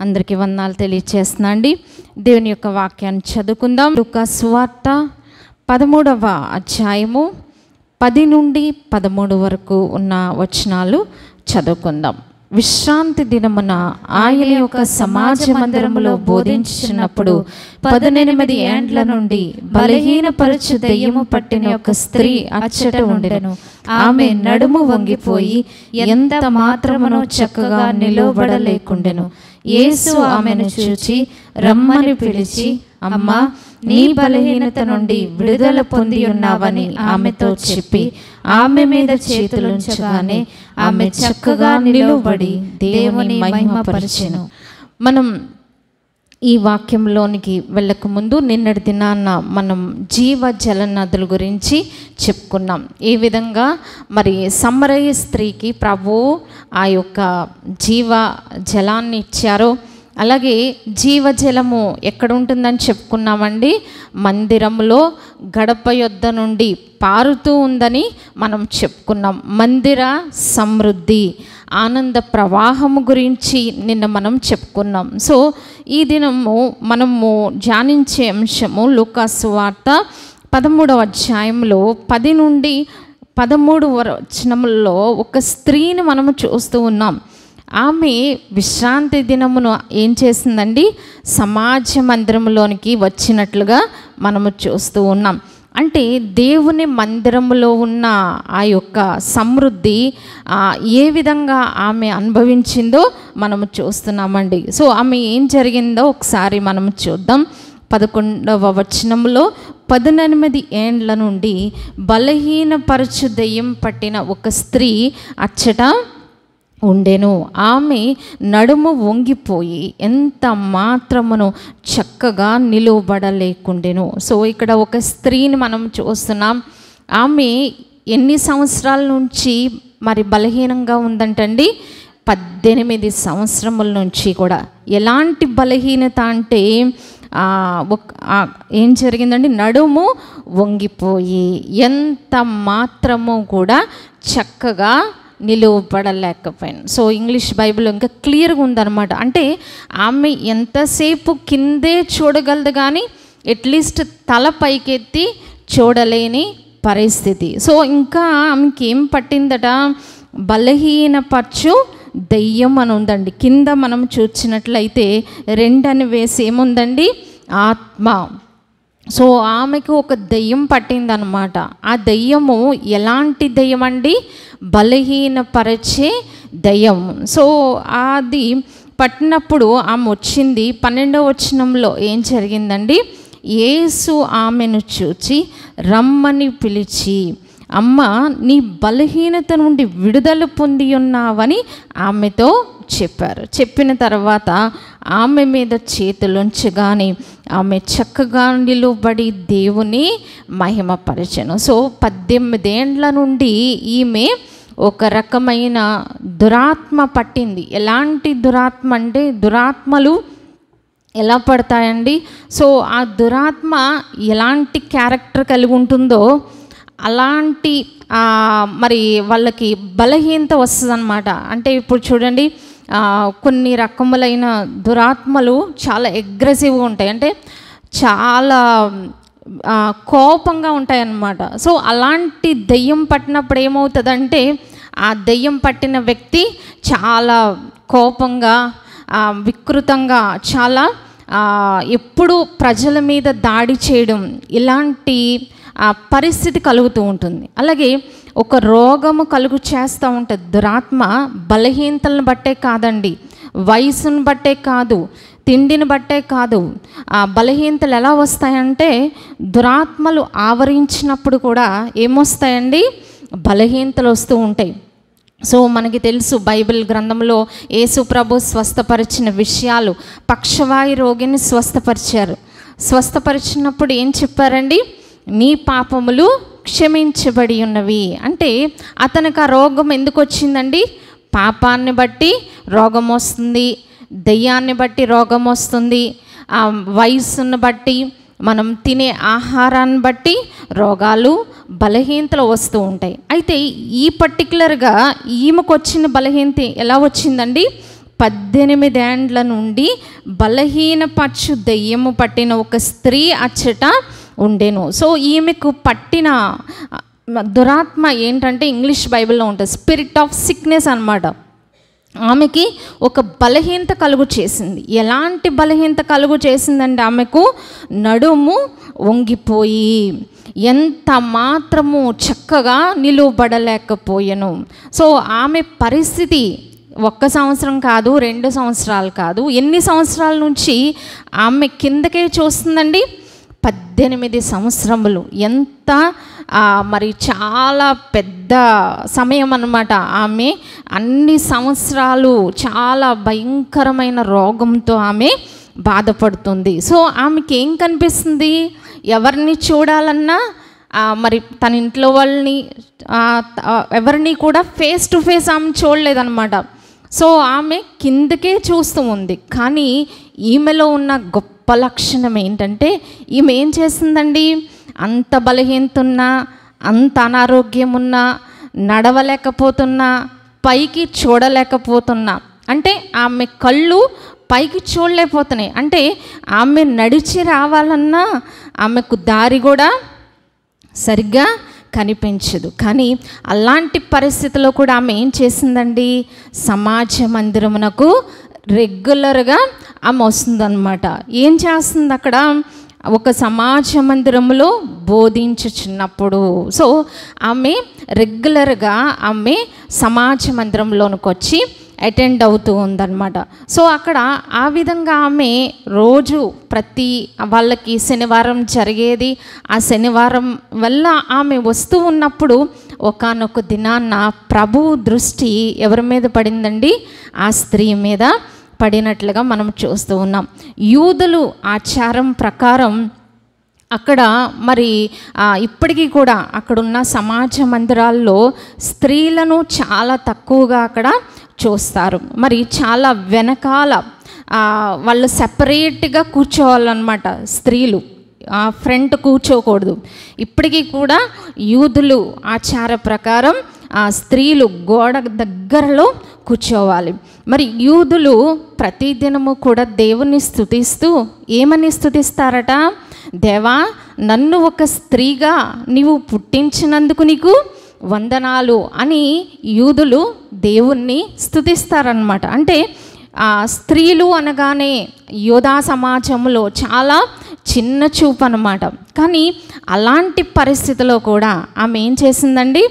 అందరికీ వందనాలు తెలియచేస్తున్నా అండి. దేవుని యొక్క వాక్యాన్ని చదువుకుందాం. యొక్క సువార్త పదమూడవ అధ్యాయము పది నుండి పదమూడు వరకు ఉన్న వచనాలు చదువుకుందాం. విశ్రాంతి దినమున ఆయన యొక్క సమాజ మందిరములో బోధించినప్పుడు పదనెనిమిది ఏండ్ల నుండి బలహీనపరచు దెయ్యము పట్టిన ఒక స్త్రీ అచ్చట ఉండెను. ఆమె నడుము వంగిపోయి ఎంత మాత్రమునో చక్కగా నిలవబడలేకుండెను. యేసు ఆమెను చూచి రమ్మని పిలిచి అమ్మా నీ బలహీనత నుండి విడుదల పొంది ఉన్నావని ఆమెతో చెప్పి ఆమె మీద చేతులుంచగానే ఆమె చక్కగా నిలువబడి దేవుని మహిమపరిచెను. మనం ఈ వాక్యంలోనికి వెళ్ళకముందు నిన్నటి దినాన్న మనం జీవ జల నదుల గురించి చెప్పుకున్నాం. ఏ విధంగా మరి సమ్మరయ్య స్త్రీకి ప్రభు ఆ యొక్క జీవ జలాన్ని ఇచ్చారో. అలాగే జీవజలము ఎక్కడ ఉంటుందని చెప్పుకున్నామండి. మందిరంలో గడప యొద్ద నుండి పారుతూ ఉందని మనం చెప్పుకున్నాం. మందిర సమృద్ధి ఆనంద ప్రవాహము గురించి నిన్న మనం చెప్పుకున్నాం. సో ఈ దినము మనము ధ్యానించే అంశము లూకాసు వార్త పదమూడవ అధ్యాయంలో పది నుండి పదమూడు వచనముల్లో ఒక స్త్రీని మనము చూస్తూ ఉన్నాం. ఆమె విశ్రాంతి దినమును ఏం చేసిందండి? సమాజ మందిరంలోనికి వచ్చినట్లుగా మనము చూస్తూ ఉన్నాం. అంటే దేవుని మందిరములో ఉన్న ఆ యొక్క సమృద్ధి ఏ విధంగా ఆమె అనుభవించిందో మనము చూస్తున్నామండి. సో ఆమె ఏం జరిగిందో ఒకసారి మనము చూద్దాం. పదకొండవ వచనంలో పదునెనిమిది ఏండ్ల నుండి బలహీనపరచు దెయ్యం పట్టిన ఒక స్త్రీ అచ్చట ఉండెను. ఆమె నడుము వంగిపోయి ఎంత మాత్రమును చక్కగా నిలువబడలేకుండెను. సో ఇక్కడ ఒక స్త్రీని మనం చూస్తున్నాం. ఆమె ఎన్ని సంవత్సరాల నుంచి మరి బలహీనంగా ఉందంటండి? పద్దెనిమిది సంవత్సరముల నుంచి కూడా. ఎలాంటి బలహీనత అంటే ఒక ఏం జరిగిందండి? నడుము వంగిపోయి ఎంత మాత్రము కూడా చక్కగా నిలువబడలేకపోయాను. సో ఇంగ్లీష్ బైబిల్ ఇంకా క్లియర్గా ఉందన్నమాట. అంటే ఆమె ఎంతసేపు కిందే చూడగలదు కానీ అట్లీస్ట్ తల పైకెత్తి చూడలేని పరిస్థితి. సో ఇంకా ఆమెకి ఏం పట్టిందట? బలహీనపరచు దెయ్యం అని ఉందండి. కింద మనం చూసినట్లయితే రెండని వేసి ఏముందండి? ఆత్మ. సో ఆమెకు ఒక దెయ్యం పట్టిందనమాట ఆ దెయ్యము ఎలాంటి దెయ్యం అండి బలహీనపరిచే దెయ్యం. సో అది పట్టినప్పుడు ఆమె వచ్చింది పన్నెండవ వచనంలో ఏం జరిగిందండి? యేసు ఆమెను చూచి రమ్మని పిలిచి అమ్మ నీ బలహీనత నుండి విడుదల పొంది ఉన్నావని ఆమెతో చెప్పారు. చెప్పిన తర్వాత ఆమె మీద చేతులుంచగానే ఆమె చక్కగా నిలువబడి దేవుని మహిమపరచను. సో పద్దెనిమిదేండ్ల నుండి ఈమె ఒక రకమైన దురాత్మ పట్టింది. ఎలాంటి దురాత్మ అంటే దురాత్మలు ఎలా పడతాయండి? సో ఆ దురాత్మ ఎలాంటి క్యారెక్టర్ కలిగి ఉంటుందో అలాంటి మరి వాళ్ళకి బలహీనత వస్తుందన్నమాట. అంటే ఇప్పుడు చూడండి కొన్ని రకములైన దురాత్మలు చాలా అగ్రెసివ్గా ఉంటాయి. అంటే చాలా కోపంగా ఉంటాయన్నమాట. సో అలాంటి దెయ్యం పట్టినప్పుడు ఏమవుతుందంటే ఆ దెయ్యం పట్టిన వ్యక్తి చాలా కోపంగా వికృతంగా చాలా ఎప్పుడు ప్రజల మీద దాడి చేయడం ఇలాంటి పరిస్థితి కలుగుతూ ఉంటుంది. అలాగే ఒక రోగము కలుగు చేస్తూ ఉంటుంది. దురాత్మ బలహీనతలను బట్టే కాదండి. వయసును బట్టే కాదు తిండిని బట్టే కాదు. ఆ బలహీనతలు ఎలా వస్తాయంటే దురాత్మలు ఆవరించినప్పుడు కూడా ఏమొస్తాయండి? బలహీనతలు వస్తూ ఉంటాయి. సో మనకి తెలుసు బైబిల్ గ్రంథంలో యేసు ప్రభు స్వస్థపరిచిన విషయాలు పక్షవాయు రోగిని స్వస్థపరిచారు. స్వస్థపరిచినప్పుడు ఏం చెప్పారండి? నీ పాపములు క్షమించబడి ఉన్నవి. అంటే అతనికి ఆ రోగం ఎందుకు వచ్చిందండి? పాపాన్ని బట్టి రోగం వస్తుంది దెయ్యాన్ని బట్టి రోగం వస్తుంది ఆ వయసును బట్టి మనం తినే ఆహారాన్ని బట్టి రోగాలు బలహీనతలు వస్తూ ఉంటాయి. అయితే ఈ పర్టికులర్గా ఈమెకు వచ్చిన బలహీనత ఎలా వచ్చిందండి? పద్దెనిమిదేండ్ల నుండి బలహీనపరచు దెయ్యము పట్టిన ఒక స్త్రీ అచ్చట ఉండేను. సో ఈమెకు పట్టిన దురాత్మ ఏంటంటే ఇంగ్లీష్ బైబిల్లో ఉంటుంది. స్పిరిట్ ఆఫ్ సిక్నెస్ అన్నమాట. ఆమెకి ఒక బలహీనత కలుగు చేసింది. ఎలాంటి బలహీనత కలుగు చేసిందంటే ఆమెకు నడుము వంగిపోయి ఎంత మాత్రము చక్కగా నిలువబడలేకపోయెను. సో ఆమె పరిస్థితి ఒక్క సంవత్సరం కాదు రెండు సంవత్సరాలు కాదు. ఎన్ని సంవత్సరాల నుంచి ఆమె కిందకే చూస్తుందండి? పద్దెనిమిది సంవత్సరములు. ఎంత మరి చాలా పెద్ద సమయం అన్నమాట. ఆమె అన్ని సంవత్సరాలు చాలా భయంకరమైన రోగంతో ఆమె బాధపడుతుంది. సో ఆమెకి ఏం కనిపిస్తుంది? ఎవరిని చూడాలన్నా మరి తన ఇంట్లో వాళ్ళని ఎవరిని కూడా ఫేస్ టు ఫేస్ ఆమె చూడలేదన్నమాట. సో ఆమె కిందకే చూస్తూ ఉంది. కానీ ఈమెలో ఉన్న గొప్ప లక్షణం ఏంటంటే ఈమె ఏం చేసిందండి? అంత బలహీనత ఉన్నా అంత అనారోగ్యం ఉన్నా నడవలేకపోతున్నా పైకి చూడలేకపోతున్నా. అంటే ఆమె కళ్ళు పైకి చూడలేకపోతున్నాయి. అంటే ఆమె నడిచి రావాలన్నా ఆమెకు దారి కూడా సరిగ్గా కనిపించదు. కానీ అలాంటి పరిస్థితిలో కూడా ఆమె ఏం చేసిందండి? సమాజ మందిరమునకు రెగ్యులర్గా ఆమె వస్తుందన్నమాట. ఏం చేస్తుంది అక్కడ ఒక సమాజ మందిరంలో బోధించుచున్నప్పుడు. సో ఆమె రెగ్యులర్గా ఆమె సమాజ మందిరంలోనికి వచ్చి అటెండ్ అవుతూ ఉందన్నమాట. సో అక్కడ ఆ విధంగా ఆమె రోజు ప్రతి వాళ్ళకి శనివారం జరిగేది. ఆ శనివారం వల్ల ఆమె వస్తూ ఉన్నప్పుడు ఒకానొక దినాన్న ప్రభు దృష్టి ఎవరి మీద పడిందండి? ఆ స్త్రీ మీద. పడినట్లుగా మనం చూస్తూ ఉన్నాం. యూదులు ఆచారం ప్రకారం అక్కడ మరి ఇప్పటికీ కూడా అక్కడున్న సమాజ మందిరాల్లో స్త్రీలను చాలా తక్కువగా అక్కడ చూస్తారు. మరి చాలా వెనకాల వాళ్ళు సెపరేట్గా కూర్చోవాలన్నమాట స్త్రీలు. ఫ్రంట్ కూర్చోకూడదు. ఇప్పటికీ కూడా యూదులు ఆచార ప్రకారం ఆ స్త్రీలు గోడ దగ్గరలో కూర్చోవాలి. మరి యూదులు ప్రతిదినము కూడా దేవుని స్థుతిస్తూ ఏమని స్థుతిస్తారట దేవా నన్ను ఒక స్త్రీగా నీవు పుట్టించినందుకు నీకు వందనాలు అని యూదులు దేవుణ్ణి స్థుతిస్తారనమాట అంటే ఆ స్త్రీలు అనగానే యోధా సమాజంలో చాలా చిన్న చూపు అనమాట కానీ అలాంటి పరిస్థితిలో కూడా ఆమె ఏం చేసిందండి?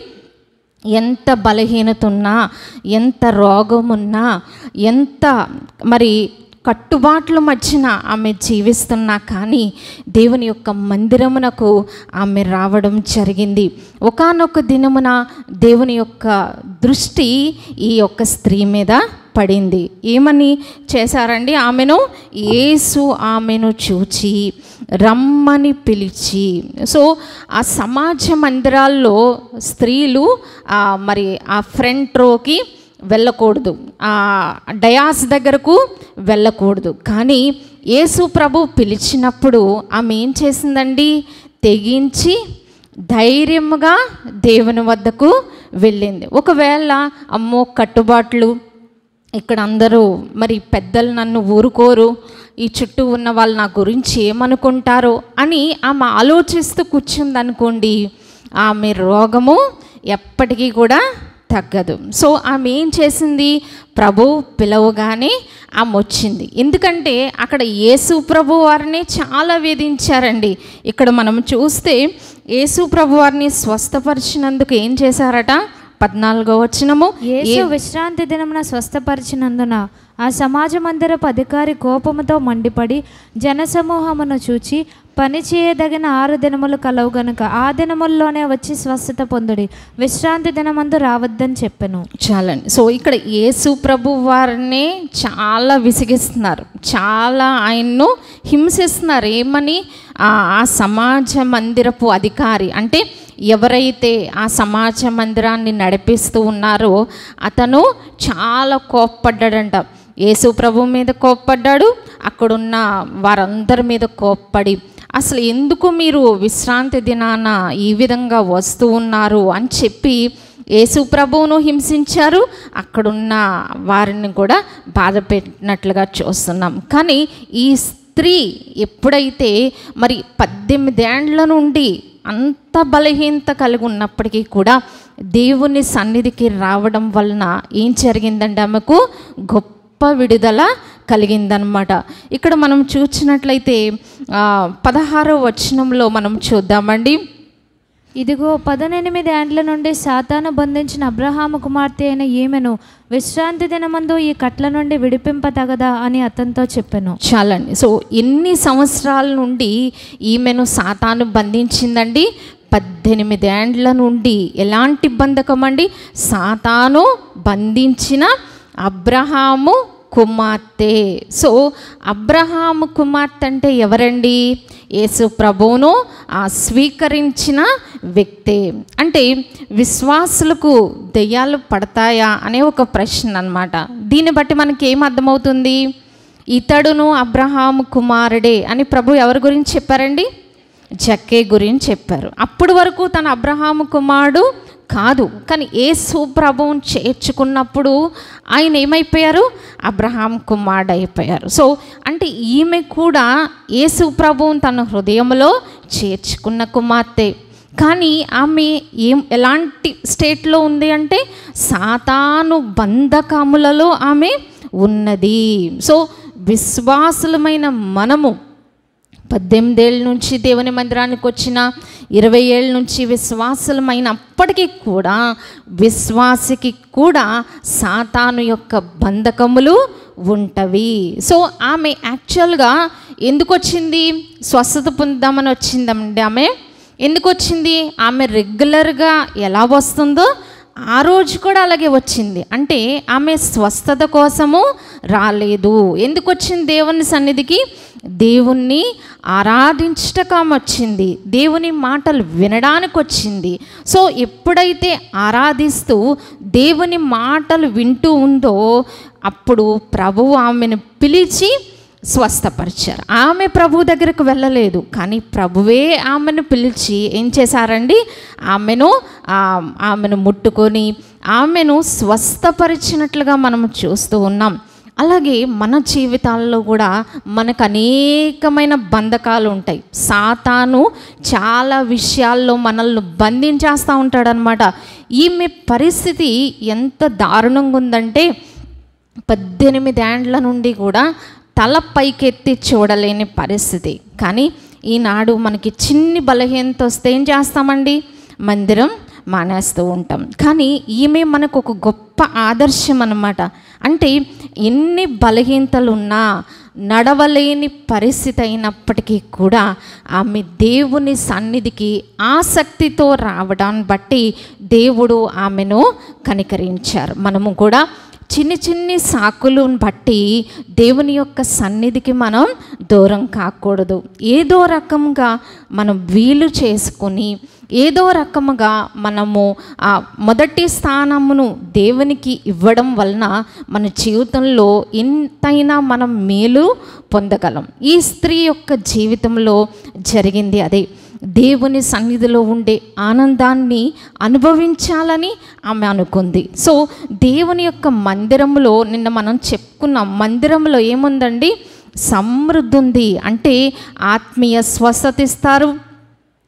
ఎంత బలహీనత ఉన్నా ఎంత రోగం ఉన్నా ఎంత మరి కట్టుబాట్ల మధ్యన ఆమె జీవిస్తున్నా కానీ దేవుని యొక్క మందిరమునకు ఆమె రావడం జరిగింది. ఒకానొక దినమున దేవుని యొక్క దృష్టి ఈ యొక్క స్త్రీ మీద పడింది. ఏమని చేశారండి? ఆమెను ఏసు ఆమెను చూచి రమ్మని పిలిచి. సో ఆ సమాజ మందిరాల్లో స్త్రీలు మరి ఆ ఫ్రంట్ రోకి వెళ్ళకూడదు. ఆ డయాస్ దగ్గరకు వెళ్ళకూడదు. కానీ యేసు ప్రభు పిలిచినప్పుడు ఆమె ఏం చేసిందండి? తెగించి ధైర్యముగా దేవుని వద్దకు వెళ్ళింది. ఒకవేళ అమ్మో కట్టుబాట్లు ఇక్కడ అందరూ మరి పెద్దలు నన్ను ఊరుకోరు ఈ చుట్టూ ఉన్న వాళ్ళు నా గురించి ఏమనుకుంటారో అని ఆమె ఆలోచిస్తూ కూర్చుందనుకోండి ఆమె రోగము ఎప్పటికీ కూడా తగ్గదు. సో ఆమె ఏం చేసింది? ప్రభు పిలవగానే ఆమె వచ్చింది. ఎందుకంటే అక్కడ యేసు ప్రభు వారిని చాలా వేధించారండి. ఇక్కడ మనం చూస్తే యేసు ప్రభు వారిని స్వస్థపరిచినందుకు ఏం చేశారట? పద్నాలుగో వచ్చినము యేసు విశ్రాంతి దినమున స్వస్థపరిచినందున ఆ సమాజ మందిరపు అధికారి కోపముతో మండిపడి జనసమూహమును చూచి పని చేయదగిన ఆరు దినములు కలవు గనుక ఆ దినముల్లోనే వచ్చి స్వస్థత పొందుడి. విశ్రాంతి దినమందు రావద్దని చెప్పాను. చాలండి. సో ఇక్కడ యేసు ప్రభు వారిని చాలా విసిగిస్తున్నారు. చాలా ఆయన్ను హింసిస్తున్నారు. ఏమని? ఆ ఆ సమాజ మందిరపు అధికారి. అంటే ఎవరైతే ఆ సమాజ మందిరాన్ని నడిపిస్తూ ఉన్నారో అతను చాలా కోప్పడ్డాడంట. యేసు ప్రభు మీద కోప్పడ్డాడు. అక్కడున్న వారందరి మీద కోప్పడి అసలు ఎందుకు మీరు విశ్రాంతి దినాన ఈ విధంగా వస్తూ ఉన్నారు అని చెప్పి యేసు ప్రభువును హింసించారు. అక్కడున్న వారిని కూడా బాధ పెట్టినట్లుగా చూస్తున్నాం. కానీ ఈ స్త్రీ ఎప్పుడైతే మరి పద్దెనిమిదేండ్ల నుండి అంత బలహీనత కలిగి ఉన్నప్పటికీ కూడా దేవుని సన్నిధికి రావడం వలన ఏం జరిగిందంటే ఆమెకు? గొప్ప విడుదల కలిగిందనమాట ఇక్కడ మనం చూసినట్లయితే పదహారో వచనంలో మనం చూద్దామండి. ఇదిగో పదనెనిమిది ఏండ్ల నుండి సాతాను బంధించిన అబ్రహాము కుమార్తె అయిన ఈమెను విశ్రాంతి దినమందు ఈ కట్ల నుండి విడిపింపతగదా అని అతనితో చెప్పాను. చాలండి. సో ఎన్ని సంవత్సరాల నుండి ఈమెను సాతాను బంధించిందండి? పద్దెనిమిది ఏండ్ల నుండి. ఎలాంటి బంధకం అండి సాతాను బంధించిన అబ్రహాము కుమార్తె. సో అబ్రహాము కుమార్తె అంటే ఎవరండి? యేసు ప్రభువును ఆ స్వీకరించిన వ్యక్తే. అంటే విశ్వాసులకు దెయ్యాలు పడతాయా అనే ఒక ప్రశ్న అనమాట దీన్ని బట్టి మనకి ఏం అర్థమవుతుంది? ఇతడును అబ్రహాము కుమారుడే అని ప్రభు ఎవరి గురించి చెప్పారండి? జక్కే గురించి చెప్పారు. అప్పటి వరకు తన అబ్రహాము కుమారుడు కాదు. కానీ యేసు ప్రభువుని చేర్చుకున్నప్పుడు ఆయన ఏమైపోయారు? అబ్రహాం కుమారుడు అయిపోయారు సో అంటే ఈమె కూడా యేసు ప్రభువుని తన హృదయంలో చేర్చుకున్న కుమార్తె. కానీ ఆమె ఏం ఎలాంటి స్టేట్లో ఉంది అంటే సాతాను బంధకములలో ఆమె ఉన్నది. సో విశ్వాసులమైన మనము పద్దెనిమిదేళ్ళ నుంచి దేవుని మందిరానికి వచ్చిన ఇరవై ఏళ్ళ నుంచి విశ్వాసమైనప్పటికీ కూడా విశ్వాసికి కూడా సాతాను యొక్క బంధకములు ఉంటవి. సో ఆమె యాక్చువల్గా ఎందుకు వచ్చింది? స్వస్థత పొందామని వచ్చిందండి ఆమె. ఎందుకు వచ్చింది? ఆమె రెగ్యులర్గా ఎలా వస్తుందో ఆ రోజు కూడా అలాగే వచ్చింది. అంటే ఆమె స్వస్థత కోసము రాలేదు. ఎందుకు వచ్చింది దేవుని సన్నిధికి? దేవుణ్ణి ఆరాధించటకం వచ్చింది. దేవుని మాటలు వినడానికి వచ్చింది. సో ఎప్పుడైతే ఆరాధిస్తూ దేవుని మాటలు వింటూ ఉందో అప్పుడు ప్రభువు ఆమెను పిలిచి స్వస్థపరిచారు. ఆమె ప్రభు దగ్గరకు వెళ్ళలేదు. కానీ ప్రభువే ఆమెను పిలిచి ఏం చేశారండి? ఆమెను ఆమెను ముట్టుకొని ఆమెను స్వస్థపరిచినట్లుగా మనం చూస్తూ ఉన్నాం. అలాగే మన జీవితాల్లో కూడా మనకు అనేకమైన బంధకాలు ఉంటాయి. సాతాను చాలా విషయాల్లో మనల్ని బంధించేస్తూ ఉంటాడనమాట ఈమె పరిస్థితి ఎంత దారుణంగా ఉందంటే పద్దెనిమిది ఏండ్ల నుండి కూడా తల పైకెత్తి చూడలేని పరిస్థితి. కానీ ఈనాడు మనకి చిన్ని బలహీనత వస్తే ఏం చేస్తామండి? మందిరం మానేస్తూ ఉంటాం. కానీ ఈమె మనకు ఒక గొప్ప ఆదర్శం అన్నమాట అంటే ఎన్ని బలహీనతలు ఉన్నా నడవలేని పరిస్థితి అయినప్పటికీ కూడా ఆమె దేవుని సన్నిధికి ఆసక్తితో రావడాన్ని బట్టి దేవుడు ఆమెను కనికరించారు. మనము కూడా చిన్ని చిన్ని సాకులను బట్టి దేవుని యొక్క సన్నిధికి మనం దూరం కాకూడదు. ఏదో రకంగా మనం వీలు చేసుకొని ఏదో రకముగా మనము ఆ మొదటి స్థానమును దేవునికి ఇవ్వడం వలన మన జీవితంలో ఎంతైనా మనం మేలు పొందగలం. ఈ స్త్రీ యొక్క జీవితంలో జరిగింది అదే. దేవుని సన్నిధిలో ఉండే ఆనందాన్ని అనుభవించాలని ఆమె అనుకుంది. సో దేవుని యొక్క మందిరంలో నిన్న మనం చెప్పుకున్నాం మందిరంలో ఏముందండి? సమృద్ధి ఉంది అంటే ఆత్మీయ స్వస్థత ఇస్తారు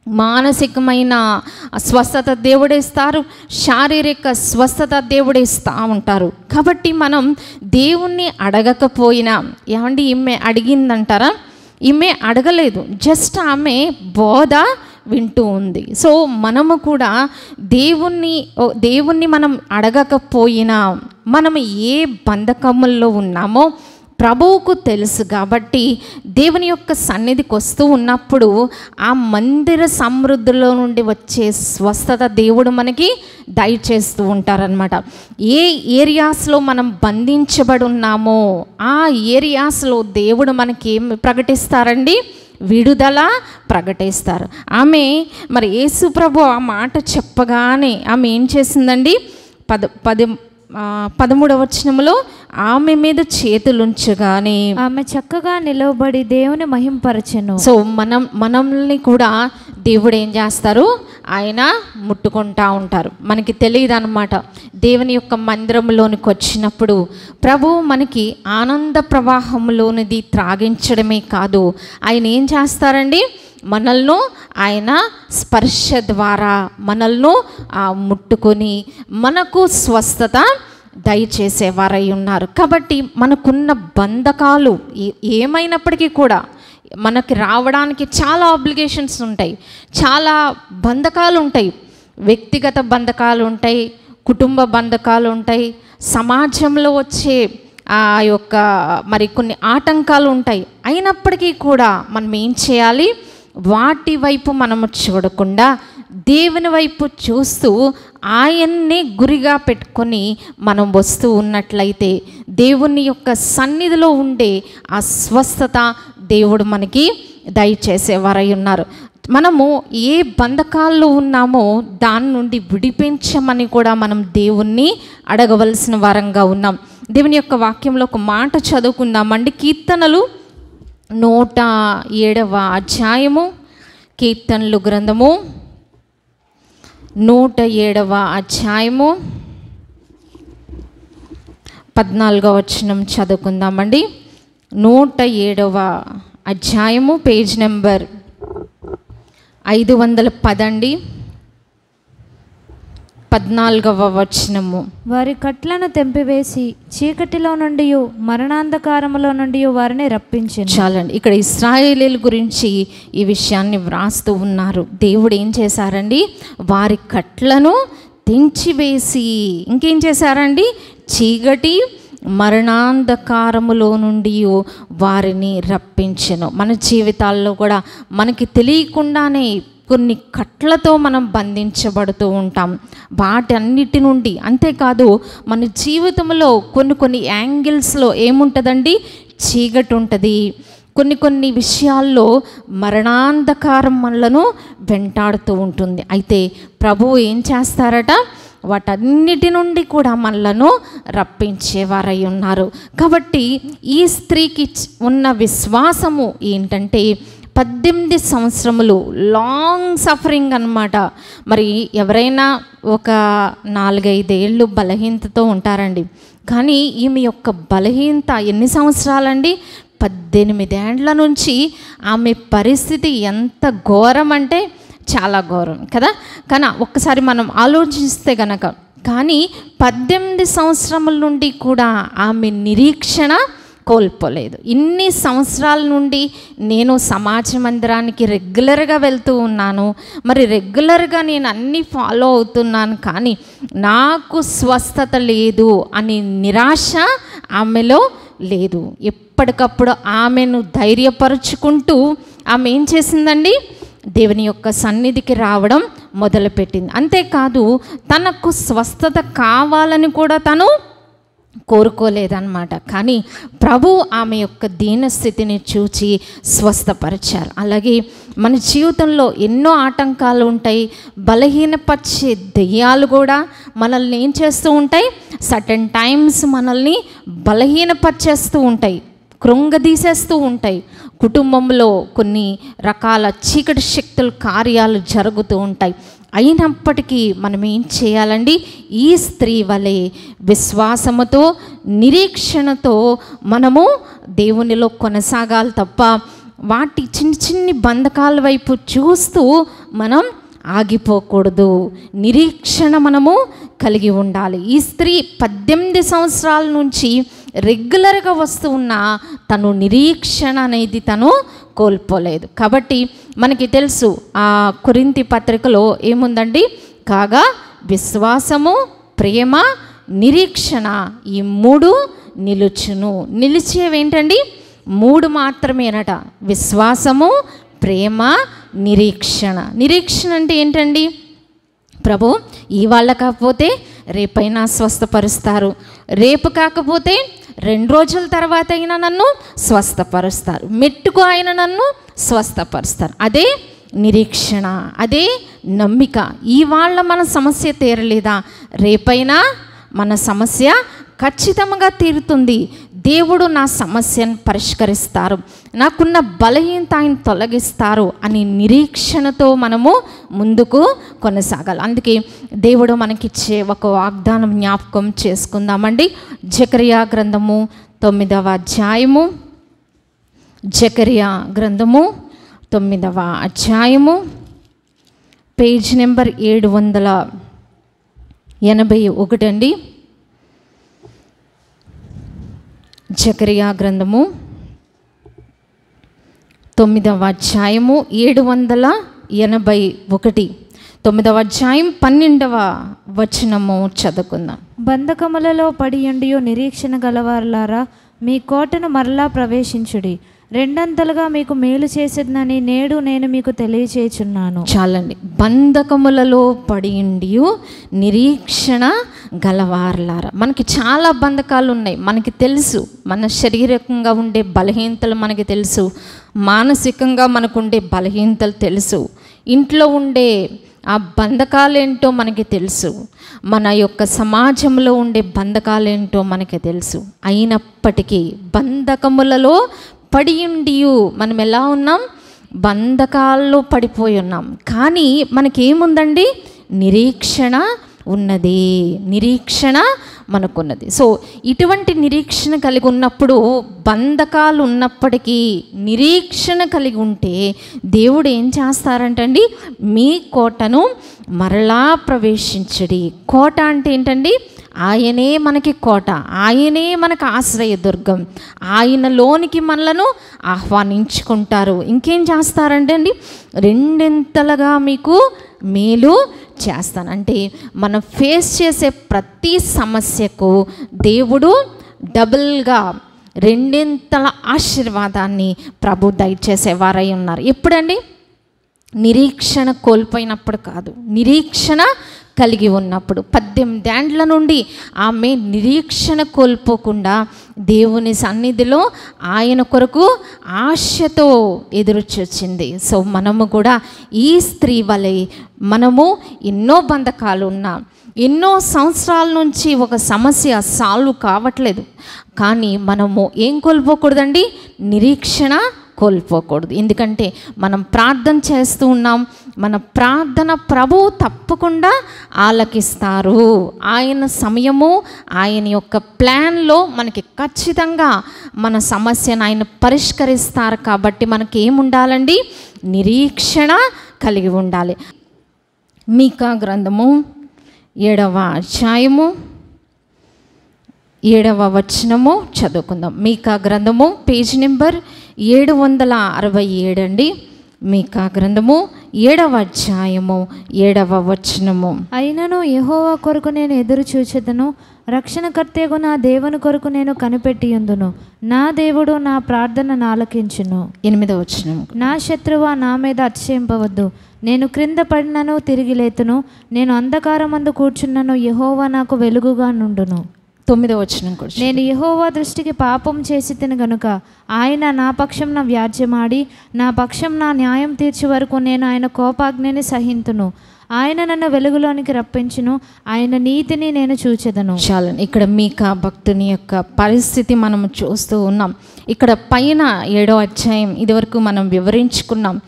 మానసికమైన స్వస్థత దేవుడేస్తారు శారీరక స్వస్థత దేవుడేస్తూ ఉంటారు. కాబట్టి మనం దేవుణ్ణి అడగకపోయినా ఏమండి ఈమె అడిగిందంటారా? ఈమె అడగలేదు. జస్ట్ ఆమె బోధ వింటూ ఉంది. సో మనము కూడా దేవుణ్ణి దేవుణ్ణి మనం అడగకపోయినా మనం ఏ బంధకముల్లో ఉన్నామో ప్రభువుకు తెలుసు కాబట్టి దేవుని యొక్క సన్నిధికి వస్తూ ఉన్నప్పుడు ఆ మందిర సమృద్ధిలో నుండి వచ్చే స్వస్థత దేవుడు మనకి దయచేస్తూ ఉంటారనమాట ఏ ఏరియాస్లో మనం బంధించబడి ఉన్నామో ఆ ఏరియాస్లో దేవుడు మనకి ఏం ప్రకటిస్తారండి? విడుదల ప్రకటిస్తారు. ఆమె మరి యేసు ప్రభు ఆ మాట చెప్పగానే ఆమె ఏం చేసిందండి? పద పది పదమూడవ వచనంలో ఆమె మీద చేతులుంచగానే ఆమె చక్కగా నిలవబడి దేవుని మహింపరచెను. సో మనం మనల్ని కూడా దేవుడు ఏం చేస్తారు? ఆయన ముట్టుకుంటా ఉంటారు. మనకి తెలియదు అనమాట దేవుని యొక్క మందిరంలోనికి వచ్చినప్పుడు ప్రభు మనకి ఆనంద ప్రవాహంలోనిది త్రాగించడమే కాదు. ఆయన ఏం చేస్తారండి? మనల్ను ఆయన స్పర్శ ద్వారా మనల్ను ముట్టుకొని మనకు స్వస్థత దయచేసేవారై ఉన్నారు. కాబట్టి మనకున్న బంధకాలు ఏమైనప్పటికీ కూడా మనకి రావడానికి చాలా ఆబ్లిగేషన్స్ ఉంటాయి. చాలా బంధకాలు ఉంటాయి. వ్యక్తిగత బంధకాలు ఉంటాయి కుటుంబ బంధకాలు ఉంటాయి సమాజంలో వచ్చే ఆ యొక్క మరి కొన్ని ఆటంకాలు ఉంటాయి. అయినప్పటికీ కూడా మనం ఏం చేయాలి? వాటి వైపు మనము చూడకుండా దేవుని వైపు చూస్తూ ఆయన్నే గురిగా పెట్టుకొని మనం వస్తూ ఉన్నట్లయితే దేవుని యొక్క సన్నిధిలో ఉండే ఆ స్వస్థత దేవుడు మనకి దయచేసేవారై ఉన్నారు. మనము ఏ బంధకాల్లో ఉన్నామో దాని నుండి విడిపించమని కూడా మనం దేవుణ్ణి అడగవలసిన వారంగా ఉన్నాం. దేవుని యొక్క వాక్యంలో ఒక మాట చదువుకుందామండి. కీర్తనలు నూట ఏడవ అధ్యాయము కీర్తనలు గ్రంథము. నూట ఏడవ అధ్యాయము. పద్నాలుగవ వచనం చదువుకుందామండి. నూట ఏడవ అధ్యాయము పేజ్ నెంబర్ ఐదు వందల పదండి. పద్నాలుగవ వచనము. వారి కట్లను తెంపివేసి చీకటిలో నుండి మరణాంధకారములో నుండి వారిని రప్పించెను. చాలండి. ఇక్కడ ఇస్రాయేలీల గురించి ఈ విషయాన్ని వ్రాస్తూ ఉన్నారు. దేవుడు ఏం చేశారండి? వారి కట్లను తెంచివేసి ఇంకేం చేశారండి? చీకటి మరణాంధకారములో నుండి వారిని రప్పించెను. మన జీవితాల్లో కూడా మనకి తెలియకుండానే కొన్ని కట్లతో మనం బంధించబడుతూ ఉంటాం. వాటన్నిటి నుండి అంతేకాదు మన జీవితంలో కొన్ని కొన్ని యాంగిల్స్లో ఏముంటుందండి? చీకటి ఉంటుంది కొన్ని కొన్ని విషయాల్లో మరణాంధకారం మనలను వెంటాడుతూ ఉంటుంది. అయితే ప్రభువు ఏం చేస్తారట? వాటన్నిటి నుండి కూడా మనలను రప్పించేవారై ఉన్నారు. కాబట్టి ఈ స్త్రీకి ఉన్న విశ్వాసము ఏంటంటే పద్దెనిమిది సంవత్సరములు లాంగ్ సఫరింగ్ అన్నమాట. మరి ఎవరైనా ఒక నాలుగైదేళ్ళు బలహీనతతో ఉంటారండి. కానీ ఈమె యొక్క బలహీనత ఎన్ని సంవత్సరాలండి? పద్దెనిమిదేండ్ల నుంచి ఆమె పరిస్థితి ఎంత ఘోరం అంటే చాలా ఘోరం కదా? కానీ ఒక్కసారి మనం ఆలోచిస్తే గనక కానీ పద్దెనిమిది సంవత్సరముల నుండి కూడా ఆమె నిరీక్షణ కోల్పోలేదు ఇన్ని సంవత్సరాల నుండి నేను సమాజ మందిరానికి రెగ్యులర్గా వెళ్తూ ఉన్నాను. మరి రెగ్యులర్గా నేను అన్నీ ఫాలో అవుతున్నాను కానీ నాకు స్వస్థత లేదు అని నిరాశ ఆమెలో లేదు. ఎప్పటికప్పుడు ఆమెను ధైర్యపరుచుకుంటూ ఆమె ఏం చేసిందండి? దేవుని యొక్క సన్నిధికి రావడం మొదలుపెట్టింది. అంతేకాదు తనకు స్వస్థత కావాలని కూడా తను కోరుకోలేదన్నమాట. కానీ ప్రభు ఆమె యొక్క దీనస్థితిని చూచి స్వస్థపరిచారు. అలాగే మన జీవితంలో ఎన్నో ఆటంకాలు ఉంటాయి. బలహీనపరిచే దెయ్యాలు కూడా మనల్ని ఏం చేస్తూ ఉంటాయి? సటన్ టైమ్స్ మనల్ని బలహీనపరిచేస్తూ ఉంటాయి. కృంగదీసేస్తూ ఉంటాయి. కుటుంబంలో కొన్ని రకాల చీకటి శక్తుల కార్యాలు జరుగుతూ ఉంటాయి. అయినప్పటికీ మనం ఏం చేయాలండి? ఈ స్త్రీ వలె విశ్వాసముతో నిరీక్షణతో మనము దేవునిలో కొనసాగాలి తప్ప వాటి చిన్న చిన్ని బంధకాల వైపు చూస్తూ మనం ఆగిపోకూడదు. నిరీక్షణ మనము కలిగి ఉండాలి. ఈ స్త్రీ పద్దెనిమిది సంవత్సరాల నుంచి రెగ్యులర్గా వస్తూ ఉన్న తను నిరీక్షణ అనేది తను కోల్పోలేదు. కాబట్టి మనకి తెలుసు ఆ కురింతి పత్రికలో ఏముందండి? కాగా విశ్వాసము ప్రేమ నిరీక్షణ ఈ మూడు నిలుచును. నిలిచేవేంటండి? మూడు మాత్రమేనట. విశ్వాసము ప్రేమ నిరీక్షణ. నిరీక్షణ అంటే ఏంటండి? ప్రభు ఇవాళ కాకపోతే రేపైనా స్వస్థపరుస్తారు. రేపు కాకపోతే రెండు రోజుల తర్వాత అయినా నన్ను స్వస్థపరుస్తారు. మెట్టుకు ఆయన నన్ను స్వస్థపరుస్తారు. అదే నిరీక్షణ అదే నమ్మిక. ఇవాళ మన సమస్య తీరలేదా? రేపైనా మన సమస్య ఖచ్చితంగా తీరుతుంది. దేవుడు నా సమస్యను పరిష్కరిస్తారు. నాకున్న బలహీనత ఆయన తొలగిస్తారు అని నిరీక్షణతో మనము ముందుకు కొనసాగాలి. అందుకే దేవుడు మనకిచ్చే ఒక వాగ్దానం జ్ఞాపకం చేసుకుందామండి. జకరియా గ్రంథము తొమ్మిదవ అధ్యాయము. జకరియా గ్రంథము తొమ్మిదవ అధ్యాయము. పేజ్ నెంబర్ ఏడు వందల ఎనభై ఒకటి అండి జకరియా గ్రంథము తొమ్మిదవ అధ్యాయము ఏడు వందల ఎనభై ఒకటి. తొమ్మిదవ అధ్యాయం పన్నెండవ వచనము చదువుకుందాం. బంధకములలో పడియుండియు నిరీక్షణ గలవారులారా మీ కోటను మరలా ప్రవేశించుడి. రెండంతలుగా మీకు మేలు చేసేదని నేడు నేను మీకు తెలియచేచున్నాను చాలండి. బంధకములలో పడియుండి నిరీక్షణ గలవార్లారా. మనకి చాలా బంధకాలు ఉన్నాయి మనకి తెలుసు. మన శారీరకంగా ఉండే బలహీనతలు మనకి తెలుసు. మానసికంగా మనకు ఉండే బలహీనతలు తెలుసు. ఇంట్లో ఉండే ఆ బంధకాలేంటో మనకి తెలుసు. మన యొక్క సమాజంలో ఉండే బంధకాలేంటో మనకి తెలుసు. అయినప్పటికీ బంధకములలో పడి ఉండియు మనం ఎలా ఉన్నాం? బంధకాల్లో పడిపోయి ఉన్నాం కానీ మనకేముందండి? నిరీక్షణ ఉన్నది. నిరీక్షణ మనకున్నది. సో ఇటువంటి నిరీక్షణ కలిగి ఉన్నప్పుడు బంధకాలు ఉన్నప్పటికీ నిరీక్షణ కలిగి ఉంటే దేవుడు ఏం చేస్తారంటండి? మీ కోటను మరలా ప్రవేశించడి. కోట అంటే ఏంటండి? ఆయనే మనకి కోట ఆయనే మనకు ఆశ్రయ దుర్గం. ఆయనలోనికి మనలను ఆహ్వానించుకుంటారు. ఇంకేం చేస్తారంటే అండి రెండింతలుగా మీకు మేలు చేస్తాను. అంటే మనం ఫేస్ చేసే ప్రతి సమస్యకు దేవుడు డబుల్గా రెండింతల ఆశీర్వాదాన్ని ప్రభు దయచేసేవారై ఉన్నారు. ఎప్పుడండి? నిరీక్షణ కోల్పోయినప్పుడు కాదు. నిరీక్షణ కలిగి ఉన్నప్పుడు పద్దెనిమిది ఏండ్ల నుండి ఆమె నిరీక్షణ కోల్పోకుండా దేవుని సన్నిధిలో ఆయన కొరకు ఆశతో ఎదురుచొచ్చింది సో మనము కూడా ఈ స్త్రీ వలె మనము ఎన్నో బంధకాలు ఉన్నా ఎన్నో సంవత్సరాల నుంచి ఒక సమస్య సాల్వ్ కావట్లేదు. కానీ మనము ఏం కోల్పోకూడదండి? నిరీక్షణ కోల్పోకూడదు. ఎందుకంటే మనం ప్రార్థన చేస్తూ ఉన్నాం. మన ప్రార్థన ప్రభు తప్పకుండా ఆలకిస్తారు. ఆయన సమయము ఆయన యొక్క ప్లాన్లో మనకి ఖచ్చితంగా మన సమస్యను ఆయన పరిష్కరిస్తారు కాబట్టి మనకి ఏముండాలండి నిరీక్షణ కలిగి ఉండాలి. మీకా గ్రంథము ఏడవ అధ్యాయము ఏడవ వచనము చదువుకుందాం. మీకా గ్రంథము పేజ్ నెంబర్ ఏడు వందల అరవై ఏడు అండి. మీకా గ్రంథము ఏడవ అధ్యాయము ఏడవ వచనము. అయినను యెహోవా కొరకు నేను ఎదురు చూచెదను. రక్షణకర్తేగు నా దేవుని కొరకు నేను కనిపెట్టి ఉందును నా దేవుడు నా ప్రార్థన ఆలకించును ఎనిమిదవ వచనం నా శత్రువా నా మీద అతిశయింపవద్దు. నేను క్రింద పడినను తిరిగి లేతును. నేను అంధకారమందు కూర్చున్నను. యెహోవా నాకు వెలుగుగా నుండును. తొమ్మిదవ వచనం కూడా నేను యహోవా దృష్టికి పాపం చేసి తిన గనుక ఆయన నా పక్షం నా వ్యాజ్యమాడి నా పక్షం నా న్యాయం తీర్చి వరకు నేను ఆయన కోపాగ్నిని సహింతును. ఆయన నన్ను వెలుగులోనికి రప్పించును. ఆయన నీతిని నేను చూచెదను. చాలండి ఇక్కడ మీకా భక్తుని యొక్క పరిస్థితి మనం చూస్తూ ఉన్నాం. ఇక్కడ పైన ఏడో అధ్యాయం ఇదివరకు మనం వివరించుకున్నాం.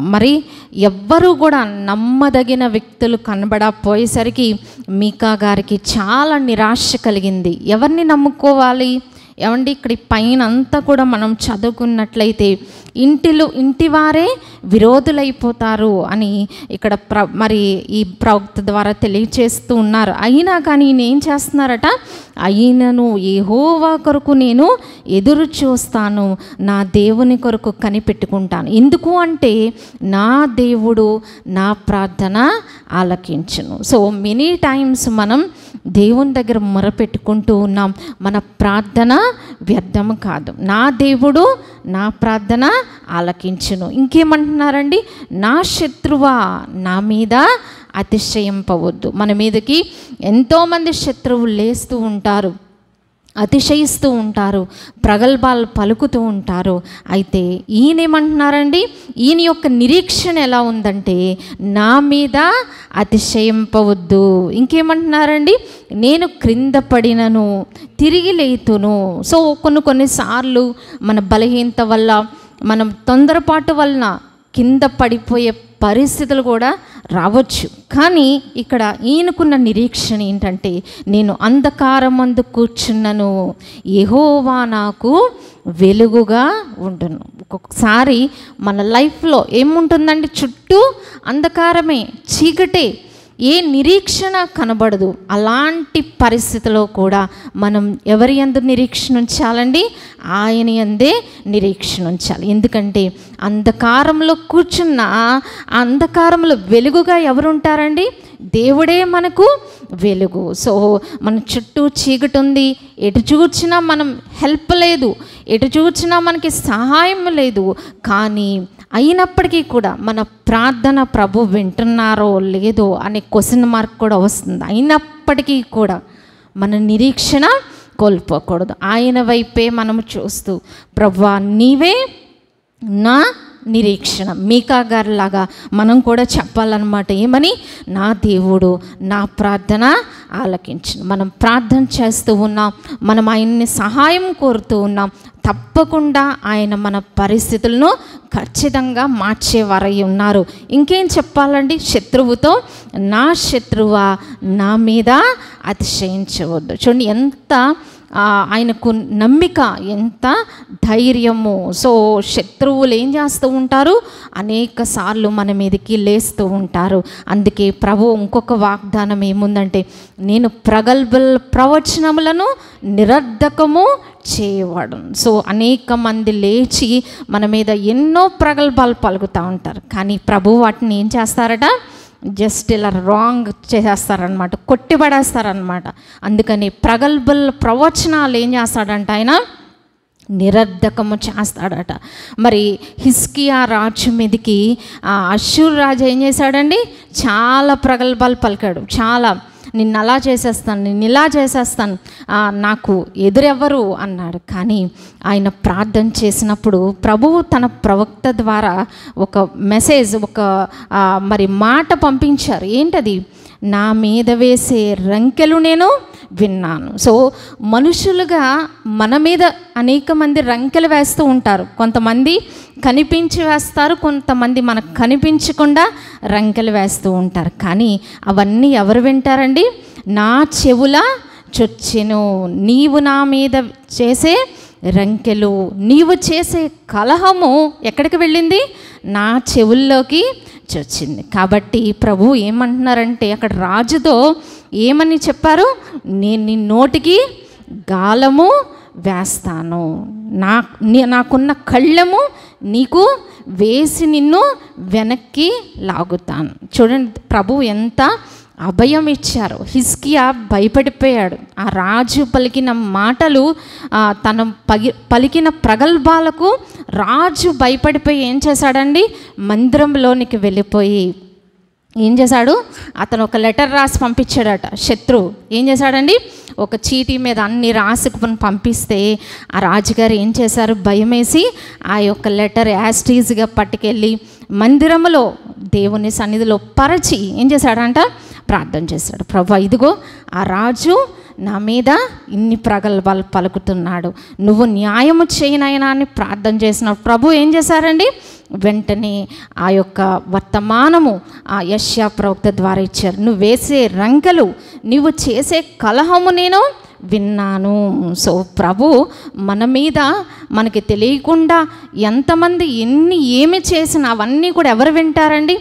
మరి ఎవ్వరూ కూడా నమ్మదగిన వ్యక్తులు కనబడపోయేసరికి మీకా గారికి చాలా నిరాశ కలిగింది. ఎవరిని నమ్ముకోవాలి? ఏమండి ఇక్కడ పైన అంతా కూడా మనం చదువుకున్నట్లయితే ఇంటిలో ఇంటివారే విరోధులైపోతారు అని ఇక్కడ ప్ర మరి ఈ ప్రవక్త ద్వారా తెలియచేస్తూ ఉన్నారు. అయినా కానీ ఈయన ఏం చేస్తున్నారట? అయినను ఏహోవా కొరకు నేను ఎదురు చూస్తాను నా దేవుని కొరకు కనిపెట్టుకుంటాను. ఎందుకు అంటే నా దేవుడు నా ప్రార్థన ఆలకించును. సో మెనీ టైమ్స్ మనం దేవుని దగ్గర మొరపెట్టుకుంటూ ఉన్నాం. మన ప్రార్థన వ్యర్థం కాదు. నా దేవుడు నా ప్రార్థన ఆలకించును. ఇంకేమంటున్నారండి? నా శత్రువా నా మీద అతిశయింపవద్దు. మన మీదకి ఎంతోమంది శత్రువులు లేస్తూ ఉంటారు. అతిశయిస్తూ ఉంటారు ప్రగల్భాలు పలుకుతూ ఉంటారు. అయితే ఈయన ఏమంటున్నారండి ఈయన యొక్క నిరీక్షణ ఎలా ఉందంటే నా మీద అతిశయింపవద్దు. ఇంకేమంటున్నారండి? నేను క్రింద పడినను తిరిగి లేతును. సో కొన్ని కొన్నిసార్లు మన బలహీనత వల్ల మనం తొందరపాటు వలన కింద పడిపోయే పరిస్థితులు కూడా రావచ్చు. కానీ ఇక్కడ ఈయనకున్న నిరీక్షణ ఏంటంటే నేను అంధకారం అందు కూర్చున్నను ఎహోవా నాకు వెలుగుగా ఉండును. ఒక్కొక్కసారి మన లైఫ్లో ఏముంటుందండి? చుట్టూ అంధకారమే చీకటే. ఏ నిరీక్షణ కనబడదు. అలాంటి పరిస్థితిలో కూడా మనం ఎవరి ఎందు నిరీక్షణ ఉంచాలండి? ఆయన ఎందే నిరీక్షణ ఉంచాలి. ఎందుకంటే అంధకారంలో కూర్చున్న అంధకారంలో వెలుగుగా ఎవరు ఉంటారండి దేవుడే మనకు వెలుగు. సో మన చుట్టూ చీకటి ఉంది ఎటు చూచినా మనం హెల్ప్ లేదు. ఎటు చూచినా మనకి సహాయం లేదు. కానీ అయినప్పటికీ కూడా మన ప్రార్థన ప్రభు వింటున్నారో లేదో అనే క్వశ్చన్ మార్క్ కూడా వస్తుంది. అయినప్పటికీ కూడా మన నిరీక్షణ కోల్పోకూడదు. ఆయన వైపే మనము చూస్తూ ప్రభా నీవే నా నిరీక్షణ మీకా గారిలాగా మనం కూడా చెప్పాలన్నమాట. ఏమని? నా దేవుడు నా ప్రార్థన ఆలకించిన. మనం ప్రార్థన చేస్తూ ఉన్నాం మనం ఆయన్ని సహాయం కోరుతూ ఉన్నాం. తప్పకుండా ఆయన మన పరిస్థితులను ఖచ్చితంగా మార్చేవారై ఉన్నారు. ఇంకేం చెప్పాలండి? శత్రువుతో నా శత్రువా నా మీద అతిశయించవద్దు. చూడండి ఎంత ఆయనకు నమ్మిక ఎంత ధైర్యము. సో శత్రువులు ఏం చేస్తూ ఉంటారు? అనేక సార్లు మన మీదకి లేస్తూ ఉంటారు. అందుకే ప్రభు ఇంకొక వాగ్దానం ఏముందంటే నేను ప్రగల్భల ప్రవచనములను నిరర్ధకము చేయవాడు సో అనేక మంది లేచి మన మీద ఎన్నో ప్రగల్భాలు పలుకుతూ ఉంటారు. కానీ ప్రభు వాటిని ఏం చేస్తారట? జస్ట్ ఇలా రాంగ్ చేసేస్తారనమాట కొట్టిపడేస్తారనమాట అందుకని ప్రగల్భల ప్రవచనాలు ఏం చేస్తాడంట ఆయన? నిరర్ధకము చేస్తాడట. మరి హిస్కియా రాజు మీదకి ఆ రాజు ఏం చేశాడండి? చాలా ప్రగల్భాలు పలికాడు. చాలా నిన్ను అలా చేసేస్తాను నిన్ను ఇలా చేసేస్తాను నాకు ఎదురెవ్వరు అన్నాడు. కానీ ఆయన ప్రార్థన చేసినప్పుడు ప్రభువు తన ప్రవక్త ద్వారా ఒక మెసేజ్ ఒక మరి మాట పంపించారు. ఏంటది? నా మీద వేసే రంకెలు నేను విన్నాను. సో మనుషులుగా మన మీద అనేక మంది రంకెలు వేస్తూ ఉంటారు. కొంతమంది కనిపించి వేస్తారు కొంతమంది మనకు కనిపించకుండా రంకెలు వేస్తూ ఉంటారు. కానీ అవన్నీ ఎవరు వింటారండి? నా చెవుల చొచ్చెను. నీవు నా మీద చేసే రంకెలు. నీవు చేసే కలహము ఎక్కడికి వెళ్ళింది? నా చెవుల్లోకి చొచ్చింది. కాబట్టి ప్రభు ఏమంటున్నారంటే అక్కడ రాజుతో ఏమని చెప్పారు? నేను నీ నోటికి గాలము వేస్తాను. నా నీ- నాకున్న కళ్ళము నీకు వేసి నిన్ను వెనక్కి లాగుతాను. చూడండి ప్రభు ఎంత అభయం ఇచ్చారు హిస్కియా భయపడిపోయాడు. ఆ రాజు పలికిన మాటలు తన పగి పలికిన ప్రగల్భాలకు రాజు భయపడిపోయి ఏం చేశాడండి? మందిరంలోనికి వెళ్ళిపోయి ఏం చేశాడు? అతను ఒక లెటర్ రాసి పంపించాడట శత్రువు ఏం చేశాడండి? ఒక చీటీ మీద అన్ని రాసుకుని పంపిస్తే ఆ రాజుగారు ఏం చేశారు? భయమేసి ఆ యొక్క లెటర్ యాస్టీజ్గా పట్టుకెళ్ళి మందిరములో దేవుని సన్నిధిలో పరచి ఏం చేశాడంట? ప్రార్థన చేశాడు. ప్రభా ఇదిగో ఆ రాజు నా మీద ఇన్ని ప్రగల్భాలు పలుకుతున్నాడు. నువ్వు న్యాయము చేయనైనా అని ప్రార్థన చేసిన ప్రభు ఏం చేశారండి? వెంటనే ఆ యొక్క వర్తమానము ఆ యశ్యా ప్రవక్త ద్వారా ఇచ్చారు. నువ్వు వేసే రంకెలు నువ్వు చేసే కలహము నేను విన్నాను. సో ప్రభు మన మీద మనకి తెలియకుండా ఎంతమంది ఎన్ని ఏమి చేసినా అవన్నీ కూడా ఎవరు వింటారండి?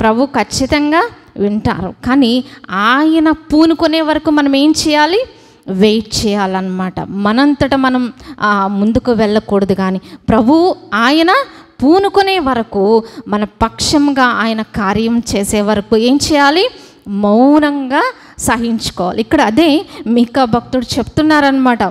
ప్రభు ఖచ్చితంగా వింటారు. కానీ ఆయన పూనుకునే వరకు మనం ఏం చేయాలి? వెయిట్ చేయాలన్నమాట. మనంతట మనం ముందుకు వెళ్ళకూడదు కానీ ప్రభు ఆయన పూనుకునే వరకు మన పక్షంగా ఆయన కార్యం చేసే వరకు ఏం చేయాలి? మౌనంగా సహించుకోవాలి. ఇక్కడ అదే మీకా భక్తుడు చెప్తున్నారనమాట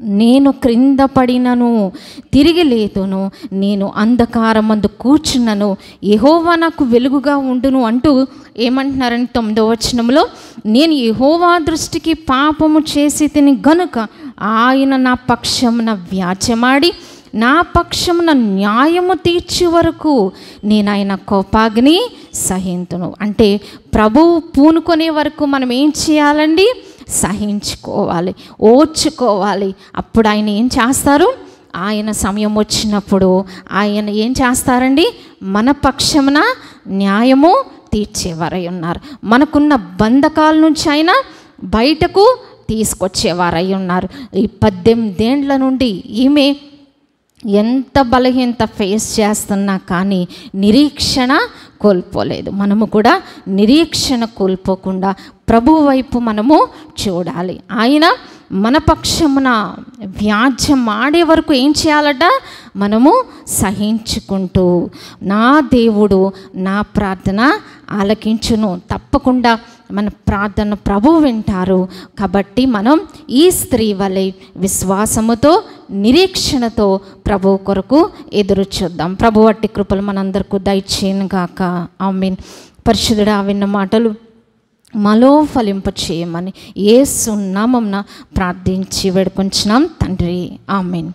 నేను క్రింద పడినను తిరిగి లేదును నేను అంధకారమందు కూర్చున్నను ఎహోవా నాకు వెలుగుగా ఉండును అంటూ ఏమంటున్నారని తొమ్మిదో వచనంలో నేను ఎహోవా దృష్టికి పాపము చేసి తిని గనుక ఆయన నా పక్షమున వ్యాజ్యమాడి నా పక్షమున న్యాయము తీర్చే వరకు నేను ఆయన కోపాగ్ని సహింతును. అంటే ప్రభువు పూనుకునే వరకు మనం ఏం చేయాలండి? సహించుకోవాలి ఓర్చుకోవాలి. అప్పుడు ఆయన ఏం చేస్తారు? ఆయన సమయం వచ్చినప్పుడు ఆయన ఏం చేస్తారండి? మన పక్షమున న్యాయము తీర్చేవారై ఉన్నారు. మనకున్న బంధకాల నుంచి అయినా బయటకు తీసుకొచ్చేవారై ఉన్నారు. ఈ పద్దెనిమిదేండ్ల నుండి ఈమె ఎంత బలహీనత ఫేస్ చేస్తున్నా కానీ నిరీక్షణ కోల్పోలేదు. మనము కూడా నిరీక్షణ కోల్పోకుండా ప్రభు వైపు మనము చూడాలి. ఆయన మన పక్షమున వ్యాజ్యం ఆడే వరకు ఏం చేయాలట? మనము సహించుకుంటూ నా దేవుడు నా ప్రార్థన ఆలకించును. తప్పకుండా మన ప్రార్థన ప్రభు వింటారు. కాబట్టి మనం ఈ స్త్రీ వలె విశ్వాసముతో నిరీక్షణతో ప్రభు కొరకు ఎదురు చూద్దాం. ప్రభు వట్టి కృపలు మనందరికీ దయచేయను గాక. ఆమెన్. పరిశుద్ధుడా విన్న మాటలు మాలో ఫలింప చేయమని ఏ సున్నామంన ప్రార్థించి వేడుకొంచున్నాం తండ్రి. ఆమెన్.